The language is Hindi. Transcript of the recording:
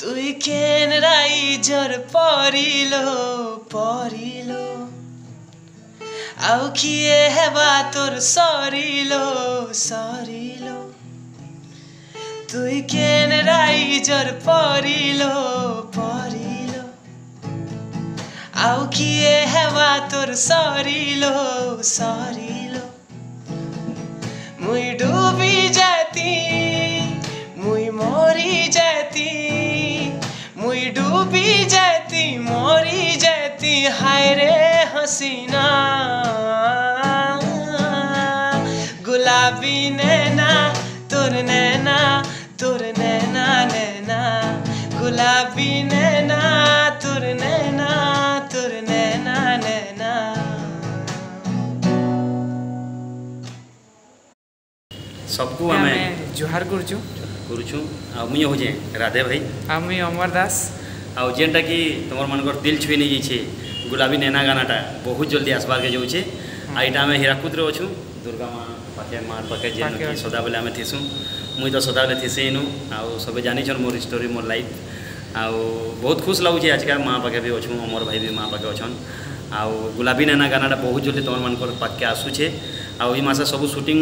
তুই কেন রাইজর পরিল পরিল আউ কিয়ে হেবা তোর সরিল সরিল তুই কেন রাইজর পরিল পরিল আউ কিয়ে হেবা তোর সরিল সরিল মুই डूबी जाती मोरी जाती हाय रे हसीना। गुलाबी नैना तुर नैना तुर नैना नैना। गुलाबी नैना तुर नैना तुर नैना नैना। सबको मैं जोहार गुरजू गुरजू मुझे हो जाए राधे भाई। हम अमर दास। ଆଉ ଯେନ୍ଟା କି ତମର ମାନଙ୍କର ଦିଲ୍ ଛୁଇଁ ନେଇଯାଇଛେ ଗୁଲାବୀ ନେନା ଗାନାଟା ବହୁତ ଜଲ୍ଦି ଆସବାର୍କେ ଯାଉଛେ। ଆଉ ଏଇଟା ଆମେ ହୀରାକୁଦରେ ଅଛୁ ଦୁର୍ଗା ମା ପାଖେ ମା ପାଖେ ଯେନ୍ ପାଖେ କି ଅଛୁ। ସଦାବେଲେ ଆମେ ଥିସୁଁ। ମୁଇଁ ତ ସଦାବେଲେ ଥିସି ଇନୁ ଆଉ ସବେ ଜାନିଛନ୍ ମୋର୍ ଷ୍ଟୋରି ମୋର୍ ଲାଇଫ୍ ଆଉ ବହୁତ ଖୁସ୍ ଲାଗୁଛେ ଆଜିକା ମା ପାଖେ ବି ଅଛୁ ଅମର ଭାଇ ବି ମା ପାଖେ ଅଛନ୍। ଆଉ ଗୁଲାବୀ ନେନା ଗାନାଟା ବହୁତ ଜଲ୍ଦି ତମର ମାନଙ୍କର ପାଖକେ ଆସୁଛେ। ଆଉ ଏଇ ମାସେ ସବୁ ସୁଟିଂ